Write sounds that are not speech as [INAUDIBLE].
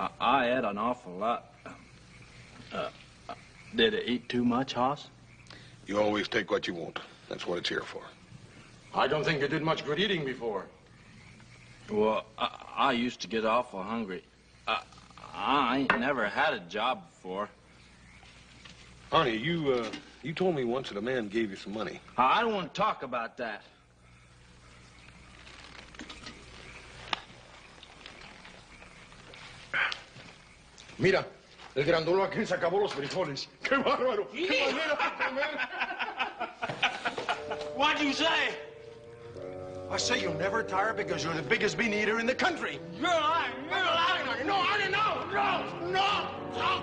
I, I ate an awful lot. Uh, uh, did I eat too much, Hoss? You always take what you want. That's what it's here for. I don't think you did much good eating before. Well, I, I used to get awful hungry. I, I ain't never had a job before. Arnie, you, uh, you told me once that a man gave you some money. I don't want to talk about that. Mira, el grandolo aquel se acabó los frijoles. [LAUGHS] ¡Qué bárbaro! ¡Qué manera de comer! What'd you say? I say you'll never tire because you're the biggest bean eater in the country. You're lying. You're lying. No, Arnie, no, no, no, no.